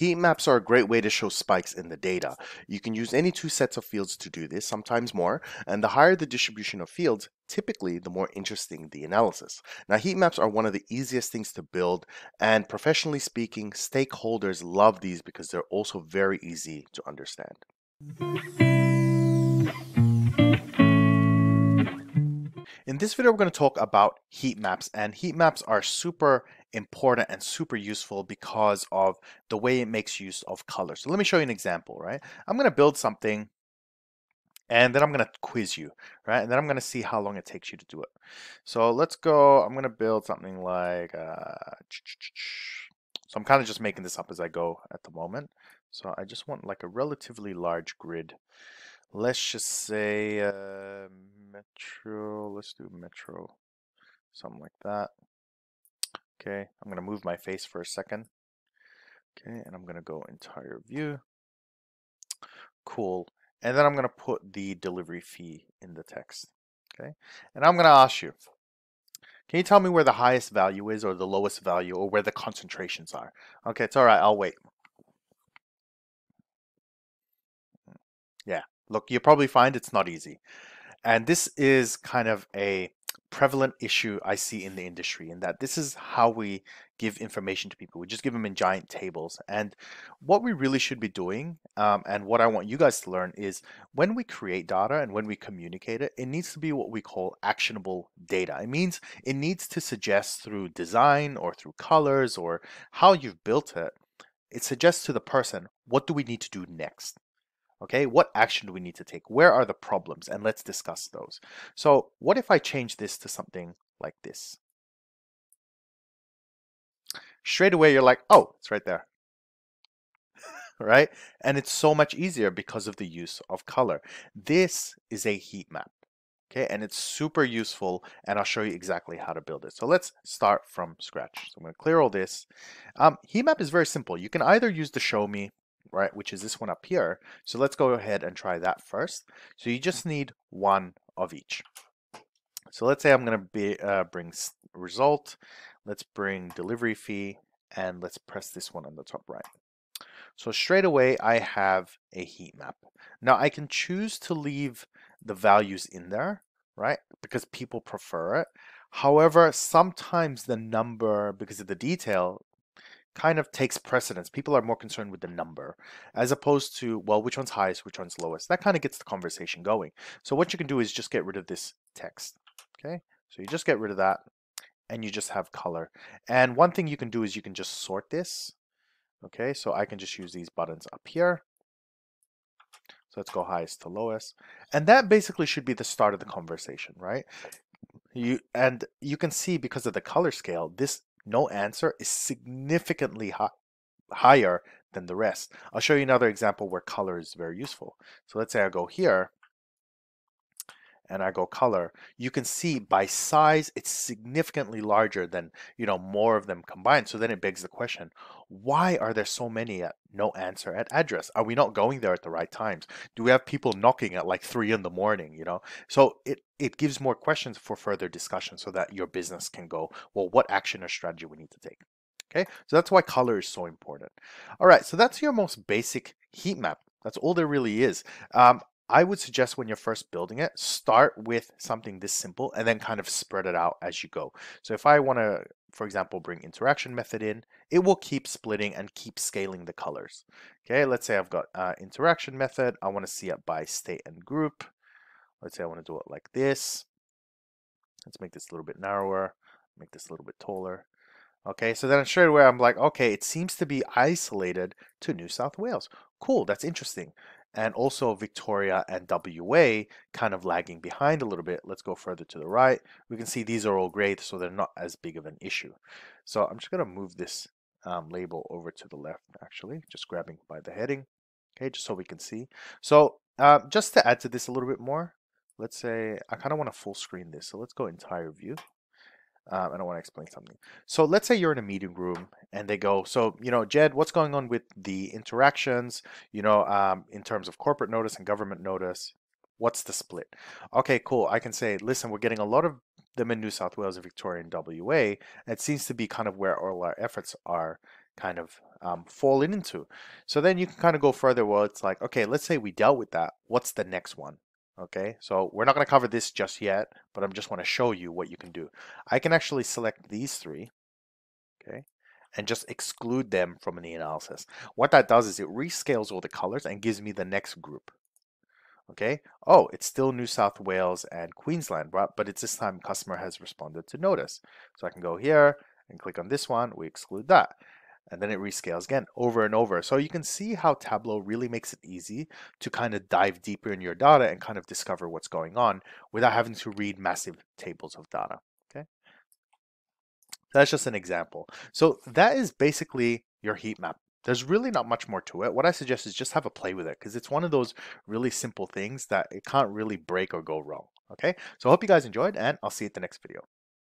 Heat maps are a great way to show spikes in the data. You can use any two sets of fields to do this, sometimes more, and the higher the distribution of fields, typically the more interesting the analysis. Now heat maps are one of the easiest things to build and professionally speaking, stakeholders love these because they're also very easy to understand. In this video, we're going to talk about heat maps and heat maps are super important and super useful because of the way it makes use of color. So let me show you an example, right? I'm going to build something and then I'm going to quiz you, right? And then I'm going to see how long it takes you to do it. So let's go, I'm going to build something like, uh, so I'm kind of just making this up as I go at the moment. So I just want like a relatively large grid. Let's just say uh, metro, let's do metro, something like that. Okay, I'm going to move my face for a second. Okay, and I'm going to go entire view. Cool. And then I'm going to put the delivery fee in the text. Okay, and I'm going to ask you, can you tell me where the highest value is or the lowest value or where the concentrations are? Okay, it's all right. I'll wait. Mm, yeah, look, you'll probably find it's not easy. And this is kind of a prevalent issue I see in the industry in that this is how we give information to people. We just give them in giant tables. And what we really should be doing, um, and what I want you guys to learn is when we create data and when we communicate it, it needs to be what we call actionable data. It means it needs to suggest through design or through colors or how you've built it, it suggests to the person, what do we need to do next? Okay, what action do we need to take? Where are the problems? And let's discuss those. So what if I change this to something like this? Straight away, you're like, oh, it's right there. right? And it's so much easier because of the use of color. This is a heat map. Okay, and it's super useful, and I'll show you exactly how to build it. So let's start from scratch. So I'm going to clear all this. Um, heat map is very simple. You can either use the show me right, which is this one up here. So let's go ahead and try that first. So you just need one of each. So let's say I'm going to be uh, bring result. Let's bring delivery fee, and let's press this one on the top right. So straight away, I have a heat map. Now I can choose to leave the values in there, right? Because people prefer it. However, sometimes the number, because of the detail, kind of takes precedence. People are more concerned with the number as opposed to, well, which one's highest, which one's lowest. That kind of gets the conversation going. So what you can do is just get rid of this text. Okay, so you just get rid of that and you just have color. And one thing you can do is you can just sort this. Okay, so I can just use these buttons up here. So let's go highest to lowest. And that basically should be the start of the conversation, right? You And you can see because of the color scale, this no answer is significantly high, higher than the rest. I'll show you another example where color is very useful. So let's say I go here and I go color, you can see by size, it's significantly larger than, you know, more of them combined. So then it begs the question, why are there so many at no answer at address? Are we not going there at the right times? Do we have people knocking at like three in the morning, you know? So it, it gives more questions for further discussion so that your business can go, well, what action or strategy we need to take? Okay, so that's why color is so important. All right, so that's your most basic heat map. That's all there really is. Um, I would suggest when you're first building it, start with something this simple and then kind of spread it out as you go. So if I want to, for example, bring interaction method in, it will keep splitting and keep scaling the colors. Okay, let's say I've got uh, interaction method. I want to see it by state and group. Let's say I want to do it like this. Let's make this a little bit narrower, make this a little bit taller. Okay, so then straight away I'm like, okay, it seems to be isolated to New South Wales. Cool, that's interesting and also Victoria and WA kind of lagging behind a little bit. Let's go further to the right. We can see these are all great, so they're not as big of an issue. So I'm just going to move this um, label over to the left, actually, just grabbing by the heading, okay, just so we can see. So uh, just to add to this a little bit more, let's say I kind of want to full screen this. So let's go entire view um, and I want to explain something. So let's say you're in a meeting room and they go, so, you know, Jed, what's going on with the interactions, you know, um, in terms of corporate notice and government notice? What's the split? Okay, cool. I can say, listen, we're getting a lot of them in New South Wales and Victoria and WA. It seems to be kind of where all our efforts are kind of um, fall into. So then you can kind of go further Well, it's like, okay, let's say we dealt with that. What's the next one? Okay, so we're not going to cover this just yet, but I'm just want to show you what you can do. I can actually select these three, okay, and just exclude them from the analysis. What that does is it rescales all the colors and gives me the next group. Okay, oh, it's still New South Wales and Queensland, but it's this time customer has responded to notice. So I can go here and click on this one, we exclude that and then it rescales again over and over. So you can see how Tableau really makes it easy to kind of dive deeper in your data and kind of discover what's going on without having to read massive tables of data. Okay, that's just an example. So that is basically your heat map. There's really not much more to it. What I suggest is just have a play with it because it's one of those really simple things that it can't really break or go wrong. Okay, so I hope you guys enjoyed and I'll see you at the next video.